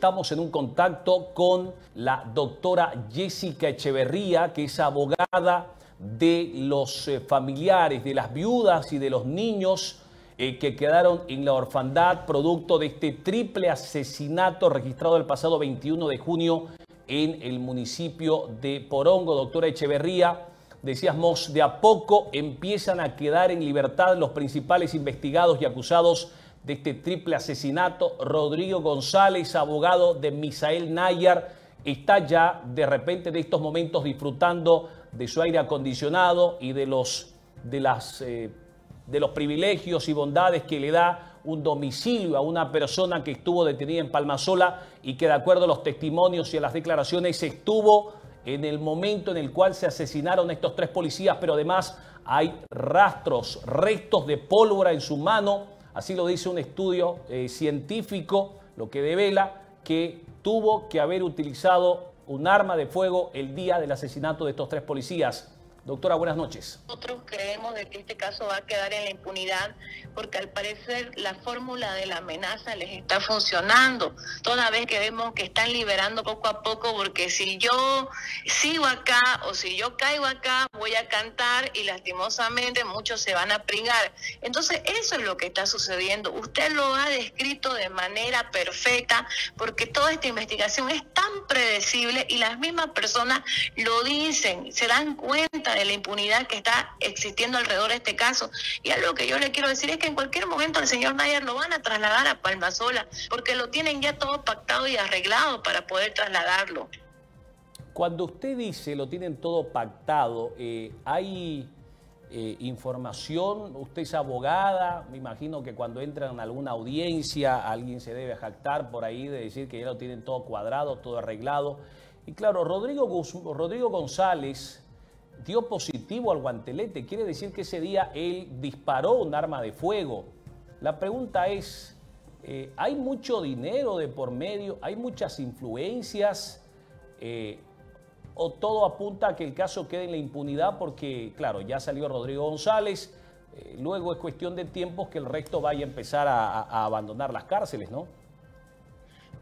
Estamos en un contacto con la doctora Jessica Echeverría, que es abogada de los eh, familiares, de las viudas y de los niños eh, que quedaron en la orfandad producto de este triple asesinato registrado el pasado 21 de junio en el municipio de Porongo. Doctora Echeverría, decíamos, de a poco empiezan a quedar en libertad los principales investigados y acusados de este triple asesinato. Rodrigo González, abogado de Misael Nayar, está ya de repente de estos momentos disfrutando de su aire acondicionado y de los, de las, eh, de los privilegios y bondades que le da un domicilio a una persona que estuvo detenida en Palmasola y que de acuerdo a los testimonios y a las declaraciones estuvo en el momento en el cual se asesinaron estos tres policías, pero además hay rastros, restos de pólvora en su mano, así lo dice un estudio eh, científico, lo que devela que tuvo que haber utilizado un arma de fuego el día del asesinato de estos tres policías. Doctora, buenas noches. Nosotros creemos que este caso va a quedar en la impunidad porque al parecer la fórmula de la amenaza les está funcionando. Toda vez que vemos que están liberando poco a poco porque si yo sigo acá o si yo caigo acá voy a cantar y lastimosamente muchos se van a pringar. Entonces eso es lo que está sucediendo. Usted lo ha descrito de manera perfecta porque toda esta investigación es tan predecible y las mismas personas lo dicen, se dan cuenta de la impunidad que está existiendo alrededor de este caso. Y algo que yo le quiero decir es que en cualquier momento al señor Nayer lo van a trasladar a Palmasola, porque lo tienen ya todo pactado y arreglado para poder trasladarlo. Cuando usted dice lo tienen todo pactado, eh, ¿hay eh, información? Usted es abogada, me imagino que cuando entran en alguna audiencia alguien se debe jactar por ahí de decir que ya lo tienen todo cuadrado, todo arreglado. Y claro, Rodrigo González dio positivo al guantelete. Quiere decir que ese día él disparó un arma de fuego. La pregunta es, eh, ¿hay mucho dinero de por medio? ¿Hay muchas influencias? Eh, ¿O todo apunta a que el caso quede en la impunidad? Porque, claro, ya salió Rodrigo González. Eh, luego es cuestión de tiempos que el resto vaya a empezar a abandonar las cárceles, ¿no?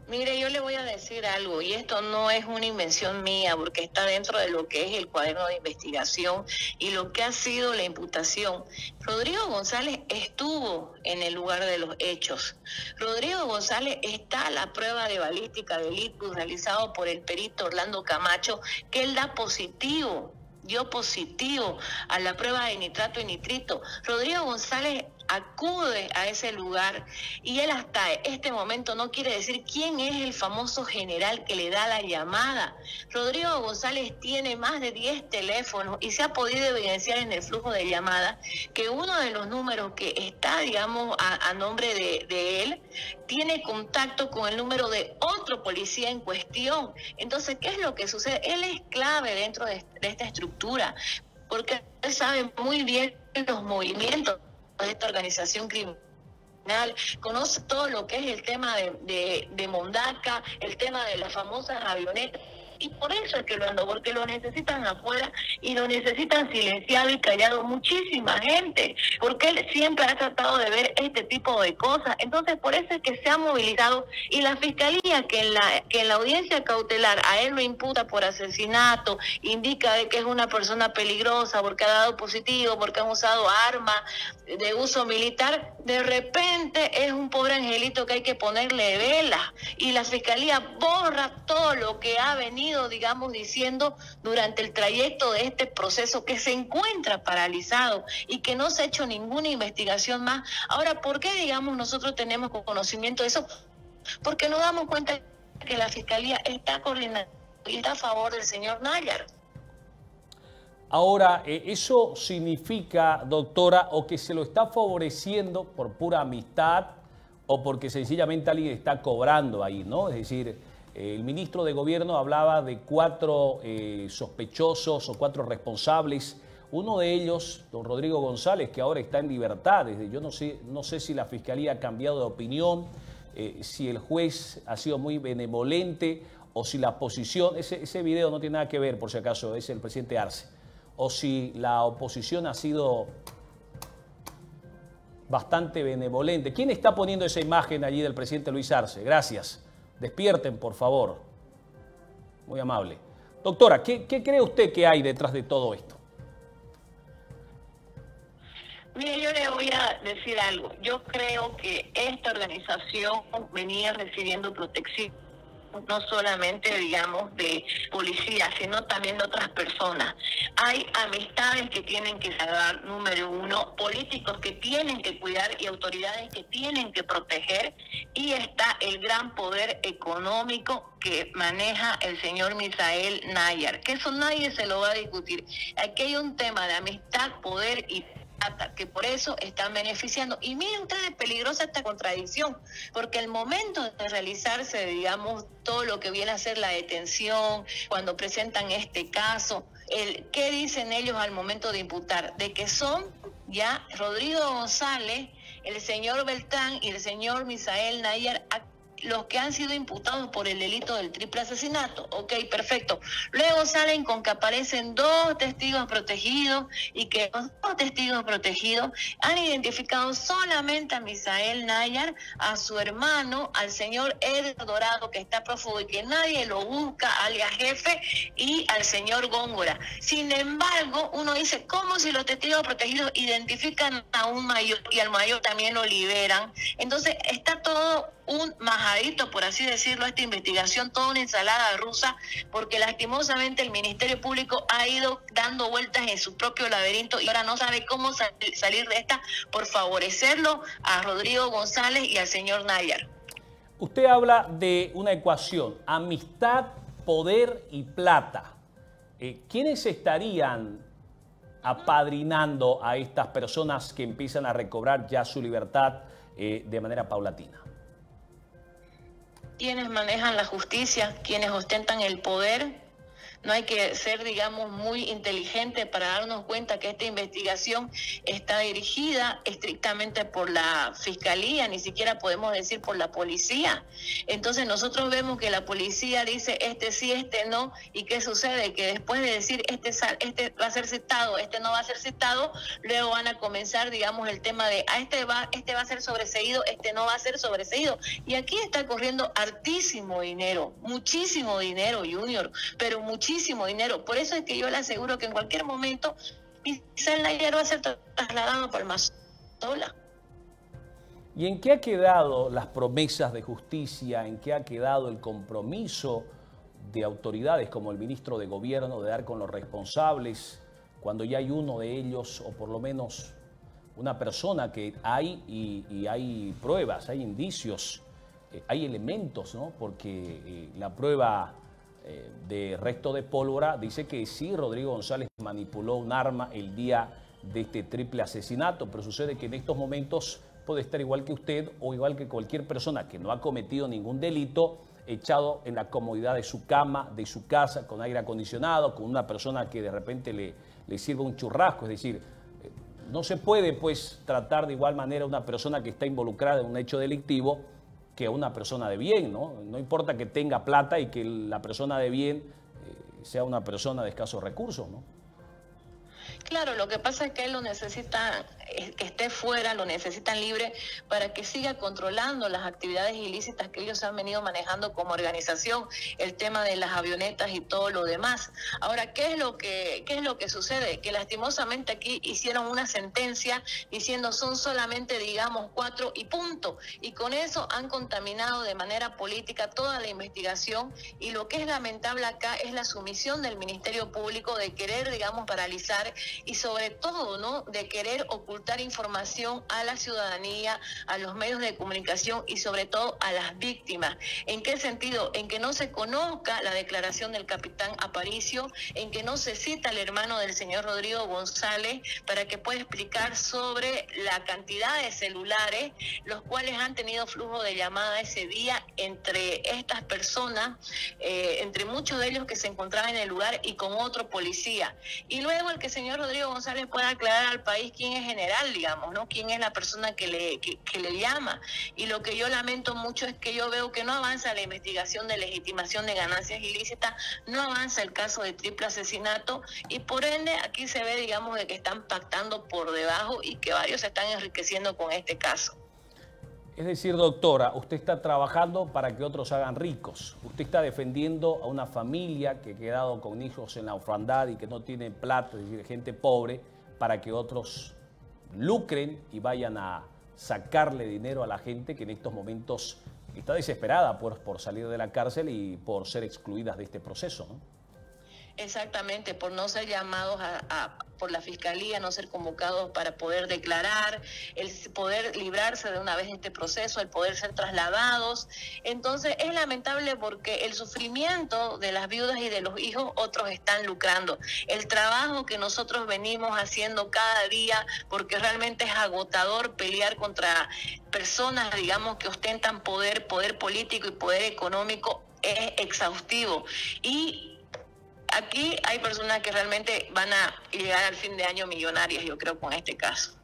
Mire, yo le voy a decir algo, y esto no es una invención mía, porque está dentro de lo que es el cuaderno de investigación y lo que ha sido la imputación. Rodrigo González estuvo en el lugar de los hechos. Rodrigo González está a la prueba de balística del ICUS realizado por el perito Orlando Camacho, que él da positivo dio positivo a la prueba de nitrato y nitrito. Rodrigo González acude a ese lugar y él hasta este momento no quiere decir quién es el famoso general que le da la llamada. Rodrigo González tiene más de 10 teléfonos y se ha podido evidenciar en el flujo de llamadas que uno de los números que está, digamos, a, nombre de, él tiene contacto con el número de otro policía en cuestión. Entonces, ¿qué es lo que sucede? Él es clave dentro de, esta estructura porque él sabe muy bien los movimientos de esta organización criminal conoce todo lo que es el tema de, de, de Mondaca, el tema de las famosas avionetas y por eso es que lo ando, porque lo necesitan afuera y lo necesitan silenciado y callado muchísima gente, porque él siempre ha tratado de ver este tipo de cosas. Entonces, por eso es que se ha movilizado y la fiscalía que en la, que en la audiencia cautelar a él lo imputa por asesinato, indica de que es una persona peligrosa porque ha dado positivo, porque han usado armas de uso militar, de repente es un pobre angelito que hay que ponerle vela y la fiscalía borra todo lo que ha venido digamos, diciendo durante el trayecto de este proceso que se encuentra paralizado y que no se ha hecho ninguna investigación más. Ahora, ¿por qué, digamos, nosotros tenemos conocimiento de eso? Porque nos damos cuenta que la Fiscalía está coordinando y está a favor del señor Nayar. Ahora, eh, ¿eso significa, doctora, o que se lo está favoreciendo por pura amistad o porque sencillamente alguien está cobrando ahí, ¿no? Es decir, el ministro de Gobierno hablaba de cuatro eh, sospechosos o cuatro responsables. Uno de ellos, don Rodrigo González, que ahora está en libertad. Yo no sé, no sé si la Fiscalía ha cambiado de opinión, eh, si el juez ha sido muy benevolente o si la oposición, ese, ese video no tiene nada que ver, por si acaso, es el presidente Arce, o si la oposición ha sido bastante benevolente. ¿Quién está poniendo esa imagen allí del presidente Luis Arce? Gracias. Despierten, por favor. Muy amable. Doctora, ¿qué, ¿qué, cree usted que hay detrás de todo esto? Mire, yo le voy a decir algo. Yo creo que esta organización venía recibiendo protección no solamente, digamos, de policía, sino también de otras personas. Hay amistades que tienen que salvar, número uno, políticos que tienen que cuidar y autoridades que tienen que proteger, y está el gran poder económico que maneja el señor Misael Nayar, que eso nadie se lo va a discutir. Aquí hay un tema de amistad, poder y que por eso están beneficiando. Y miren ustedes, peligrosa esta contradicción, porque el momento de realizarse, digamos, todo lo que viene a ser la detención, cuando presentan este caso, el, ¿qué dicen ellos al momento de imputar? De que son ya Rodrigo González, el señor Beltrán y el señor Misael Nayar los que han sido imputados por el delito del triple asesinato. Ok, perfecto. Luego salen con que aparecen dos testigos protegidos y que los dos testigos protegidos han identificado solamente a Misael Nayar, a su hermano, al señor Edgar Dorado, que está prófugo y que nadie lo busca, alias jefe, y al señor Góngora. Sin embargo, uno dice, ¿cómo si los testigos protegidos identifican a un mayor y al mayor también lo liberan? Entonces, está todo un majadito, por así decirlo, esta investigación, toda una ensalada rusa, porque lastimosamente el Ministerio Público ha ido dando vueltas en su propio laberinto y ahora no sabe cómo salir de esta por favorecerlo a Rodrigo González y al señor Nayar. Usted habla de una ecuación, amistad, poder y plata. Eh, ¿Quiénes estarían apadrinando a estas personas que empiezan a recobrar ya su libertad eh, de manera paulatina? Quienes manejan la justicia, quienes ostentan el poder no hay que ser, digamos, muy inteligente para darnos cuenta que esta investigación está dirigida estrictamente por la fiscalía, ni siquiera podemos decir por la policía. Entonces nosotros vemos que la policía dice este sí, este no, y qué sucede que después de decir este este va a ser citado, este no va a ser citado, luego van a comenzar, digamos, el tema de a ah, este va, este va a ser sobreseído, este no va a ser sobreseído. Y aquí está corriendo hartísimo dinero, muchísimo dinero, Junior, pero muchísimo muchísimo dinero. Por eso es que yo le aseguro que en cualquier momento el Nayar va a ser trasladado por sola. ¿Y en qué ha quedado las promesas de justicia? ¿En qué ha quedado el compromiso de autoridades como el ministro de Gobierno de dar con los responsables cuando ya hay uno de ellos o por lo menos una persona que hay y, hay pruebas, hay indicios, eh, hay elementos, ¿no? Porque eh, la prueba eh, de resto de pólvora, dice que sí, Rodrigo González manipuló un arma el día de este triple asesinato, pero sucede que en estos momentos puede estar igual que usted o igual que cualquier persona que no ha cometido ningún delito, echado en la comodidad de su cama, de su casa, con aire acondicionado, con una persona que de repente le, le sirva un churrasco, es decir, eh, no se puede pues tratar de igual manera a una persona que está involucrada en un hecho delictivo que una persona de bien, ¿no? No importa que tenga plata y que la persona de bien eh, sea una persona de escasos recursos, ¿no? Claro, lo que pasa es que él lo necesita que esté fuera, lo necesitan libre para que siga controlando las actividades ilícitas que ellos han venido manejando como organización, el tema de las avionetas y todo lo demás. Ahora, ¿qué es lo que qué es lo que sucede? Que lastimosamente aquí hicieron una sentencia diciendo son solamente digamos cuatro y punto, y con eso han contaminado de manera política toda la investigación y lo que es lamentable acá es la sumisión del Ministerio Público de querer digamos paralizar y sobre todo, ¿no? de querer ocultar información a la ciudadanía, a los medios de comunicación y sobre todo a las víctimas. ¿En qué sentido? En que no se conozca la declaración del capitán Aparicio, en que no se cita al hermano del señor Rodrigo González para que pueda explicar sobre la cantidad de celulares, los cuales han tenido flujo de llamada ese día entre estas personas, eh, entre muchos de ellos que se encontraban en el lugar y con otro policía. Y luego el que señor Rodrigo González pueda aclarar al país quién es general digamos, ¿no? ¿Quién es la persona que le, que, le llama? Y lo que yo lamento mucho es que yo veo que no avanza la investigación de legitimación de ganancias ilícitas, no avanza el caso de triple asesinato y por ende aquí se ve, digamos, de que están pactando por debajo y que varios se están enriqueciendo con este caso. Es decir, doctora, usted está trabajando para que otros hagan ricos. Usted está defendiendo a una familia que ha quedado con hijos en la orfandad y que no tiene plata, es decir, gente pobre, para que otros lucren y vayan a sacarle dinero a la gente que en estos momentos está desesperada por, salir de la cárcel y por ser excluidas de este proceso. Exactamente, por no ser llamados a, por la fiscalía, no ser convocados para poder declarar, el poder librarse de una vez de este proceso, el poder ser trasladados. Entonces es lamentable porque el sufrimiento de las viudas y de los hijos otros están lucrando. El trabajo que nosotros venimos haciendo cada día, porque realmente es agotador pelear contra personas, digamos, que ostentan poder, poder político y poder económico, es exhaustivo. Y aquí hay personas que realmente van a llegar al fin de año millonarias, yo creo, con este caso.